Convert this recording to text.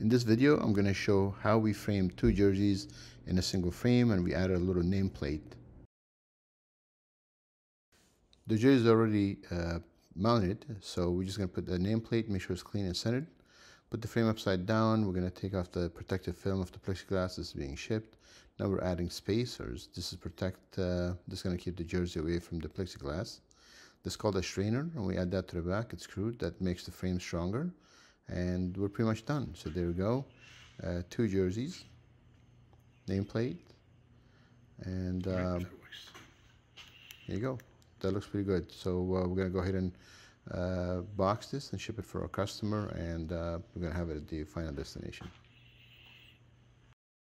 In this video, I'm going to show how we frame two jerseys in a single frame and we added a little nameplate. The jersey is already uh, mounted, so we're just going to put the nameplate, make sure it's clean and centered. Put the frame upside down. We're going to take off the protective film of the plexiglass that's being shipped. Now we're adding spacers. This is protect, uh, this is going to keep the jersey away from the plexiglass. This is called a strainer, and we add that to the back. It's screwed. That makes the frame stronger. And we're pretty much done. So there we go. Uh, two jerseys, nameplate, and um, there you go. That looks pretty good. So uh, we're going to go ahead and uh, box this and ship it for our customer, and uh, we're going to have it at the final destination.